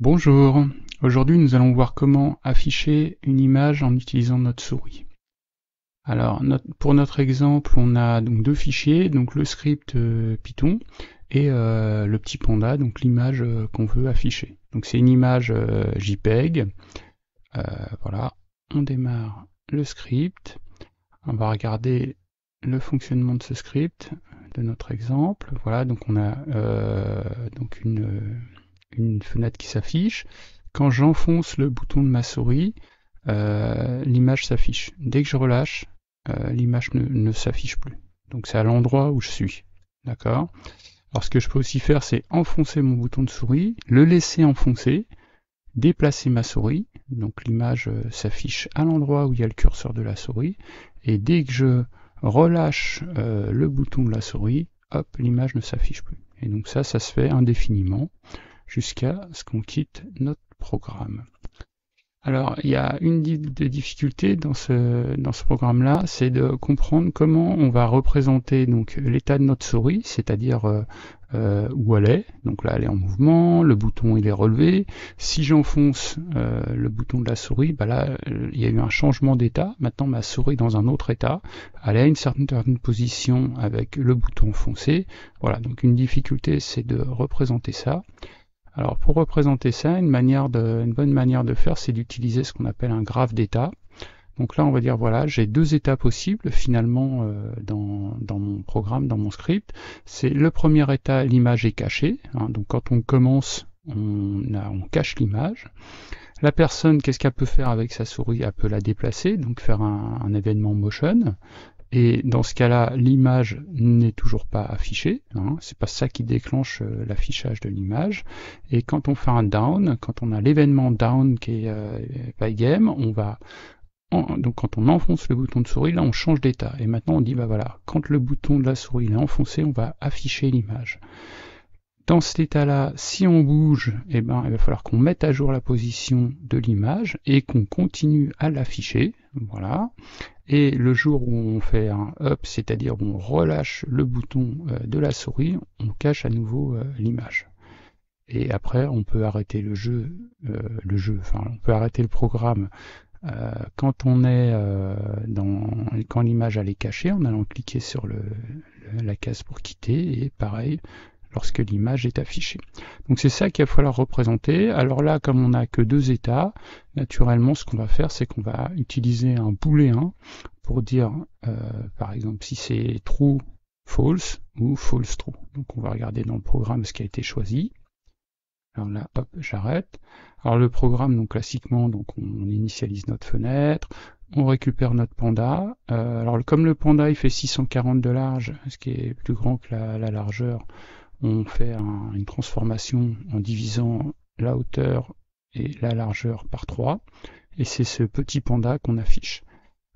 Bonjour, aujourd'hui nous allons voir comment afficher une image en utilisant notre souris. Alors pour notre exemple on a donc deux fichiers, donc le script euh, Python et euh, le petit panda, donc l'image euh, qu'on veut afficher. Donc c'est une image JPEG. voilà, on démarre le script, on va regarder le fonctionnement de ce script de notre exemple. Voilà, donc on a donc une une fenêtre qui s'affiche. Quand j'enfonce le bouton de ma souris, euh, l'image s'affiche. Dès que je relâche, euh, l'image ne, s'affiche plus. Donc c'est à l'endroit où je suis. D'accord? Alors ce que je peux aussi faire, c'est enfoncer mon bouton de souris, le laisser enfoncer, déplacer ma souris. Donc l'image euh, s'affiche à l'endroit où il y a le curseur de la souris. Et dès que je relâche le bouton de la souris, hop, l'image ne s'affiche plus. Et donc ça, ça se fait indéfiniment jusqu'à ce qu'on quitte notre programme. Alors, il y a une des difficultés dans ce, dans ce programme-là, c'est de comprendre comment on va représenter donc l'état de notre souris, c'est-à-dire euh, euh, où elle est. Donc là, elle est en mouvement, le bouton il est relevé. Si j'enfonce euh, le bouton de la souris, bah là, il y a eu un changement d'état. Maintenant, ma souris est dans un autre état. Elle est à une certaine position avec le bouton enfoncé. Voilà, donc une difficulté, c'est de représenter ça. Alors pour représenter ça, une, bonne manière de faire, c'est d'utiliser ce qu'on appelle un graphe d'état. Donc là, on va dire, voilà, j'ai deux états possibles finalement euh, dans, mon programme, dans mon script. C'est le premier état, l'image est cachée. Hein. donc quand on commence, on, cache l'image. La personne, qu'est-ce qu'elle peut faire avec sa souris? Elle peut la déplacer, donc faire un événement motion. Et dans ce cas-là, l'image n'est toujours pas affichée. Hein, c'est pas ça qui déclenche euh, l'affichage de l'image. Et quand on fait un down, quand on a l'événement down qui est euh, game, on va donc quand on enfonce le bouton de souris, là on change d'état. Et maintenant on dit bah voilà, quand le bouton de la souris est enfoncé, on va afficher l'image. Dans cet état-là, si on bouge, eh ben, il va falloir qu'on mette à jour la position de l'image et qu'on continue à l'afficher. Voilà. Et le jour où on fait un up, c'est-à-dire on relâche le bouton euh, de la souris, on cache à nouveau euh, l'image. Et après, on peut arrêter le jeu, euh, le jeu, enfin, on peut arrêter le programme quand on est dans, quand l'image elle est cachée, en allant cliquer sur le, la case pour quitter, et pareil, lorsque l'image est affichée. Donc c'est ça qu'il va falloir représenter. Alors là, comme on n'a que deux états, naturellement, ce qu'on va faire, c'est qu'on va utiliser un booléen pour dire, euh, par exemple, si c'est true, false ou false true. Donc on va regarder dans le programme ce qui a été choisi. Alors là, hop, j'arrête. Alors le programme, donc classiquement, donc on, initialise notre fenêtre, on récupère notre panda. Euh, alors comme le panda il fait 640 de large, ce qui est plus grand que la largeur, on fait une transformation en divisant la hauteur et la largeur par 3, et c'est ce petit panda qu'on affiche.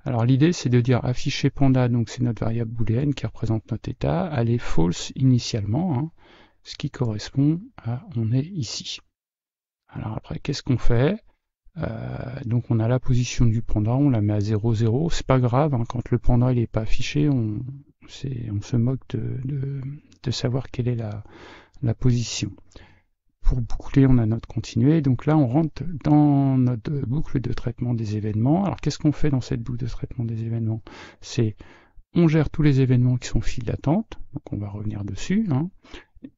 Alors l'idée c'est de dire afficher panda, donc c'est notre variable booléenne qui représente notre état, elle est false initialement, hein, ce qui correspond à on est ici. Alors après qu'est-ce qu'on fait? Euh, donc on a la position du panda, on la met à 0, 0. C'est pas grave, hein, quand le panda il est pas affiché, on, se moque de, savoir quelle est la, position. Pour boucler, on a notre continué. Donc là, on rentre dans notre boucle de traitement des événements. Alors qu'est-ce qu'on fait dans cette boucle de traitement des événements? C'est on gère tous les événements qui sont fil d'attente. Donc on va revenir dessus. Hein.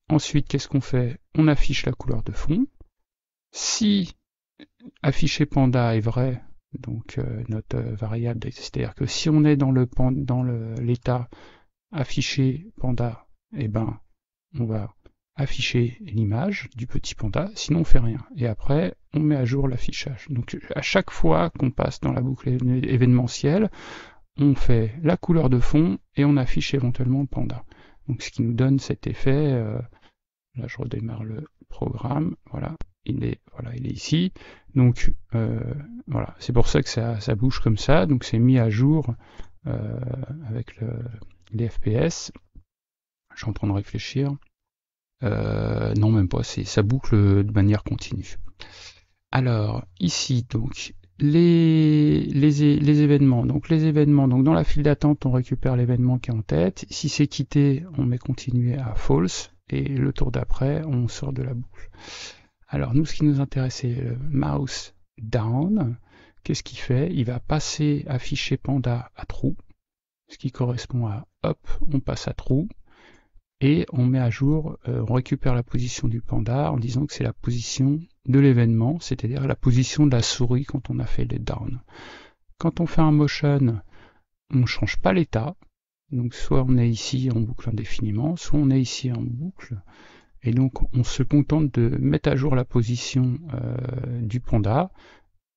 Ensuite, qu'est-ce qu'on fait? On affiche la couleur de fond. Si afficher panda est vrai, donc euh, notre variable, c'est-à-dire que si on est dans l'état afficher panda, eh ben on va afficher l'image du petit panda, sinon on fait rien. Et après, on met à jour l'affichage. Donc à chaque fois qu'on passe dans la boucle événementielle, on fait la couleur de fond et on affiche éventuellement panda. Donc ce qui nous donne cet effet, euh, là je redémarre le programme, voilà, il est voilà, il est ici. Donc euh, voilà, c'est pour ça que ça, ça, bouge comme ça. Donc c'est mis à jour euh, avec le, les FPS. Je suis en train de réfléchir. Euh, non, même pas. C'est ça boucle de manière continue. Alors ici donc les, événements. Donc les événements, donc dans la file d'attente, on récupère l'événement qui est en tête. Si c'est quitté, on met continuer à false et le tour d'après, on sort de la boucle. Alors nous, ce qui nous intéresse, c'est le mouse down. Qu'est-ce qu'il fait? Il va passer afficher panda à true, ce qui correspond à hop, on passe à true, et on met à jour, euh, on récupère la position du panda en disant que c'est la position de l'événement, c'est-à-dire la position de la souris quand on a fait le down. Quand on fait un motion, on ne change pas l'état, donc soit on est ici en boucle indéfiniment, soit on est ici en boucle, et donc on se contente de mettre à jour la position euh, du panda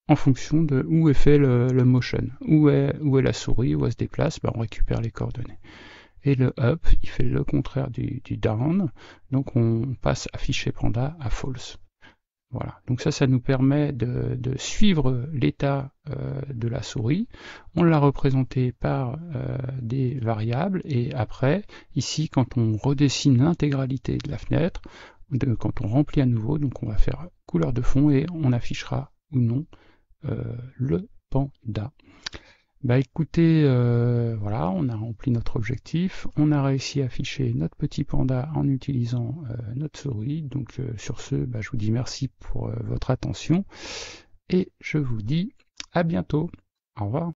en fonction de où est fait le, motion, où est, où est la souris, où elle se déplace, ben on récupère les coordonnées. Et le up, il fait le contraire du, down, donc on passe afficher panda à false. Voilà, donc ça, ça nous permet de, suivre l'état euh, de la souris. On l'a représenté par euh, des variables et après, ici, quand on redessine l'intégralité de la fenêtre, quand on remplit à nouveau, donc on va faire couleur de fond et on affichera ou non euh, le panda. Bah écoutez, euh, voilà, on a notre objectif, on a réussi à afficher notre petit panda en utilisant euh, notre souris. Donc sur ce, bah, je vous dis merci pour votre attention et je vous dis à bientôt. Au revoir.